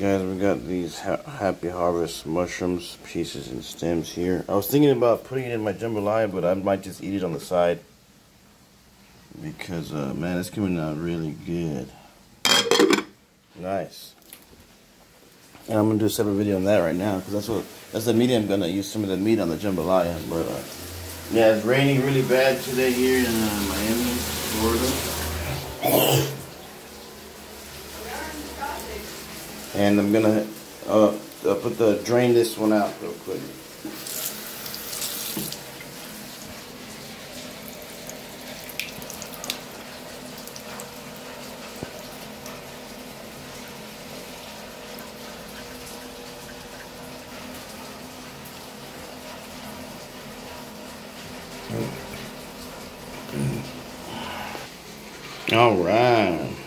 Guys, we got these ha Happy Harvest mushrooms pieces and stems here. I was thinking about putting it in my jambalaya, but I might just eat it on the side. Because, uh, man, it's coming out really good. Nice. And I'm going to do a separate video on that right now. Because that's what that's the meat I'm going to use some of the meat on the jambalaya. But, uh, yeah, it's raining really bad today here in uh, Miami, And I'm gonna uh, uh, put the drain this one out real quick. All right.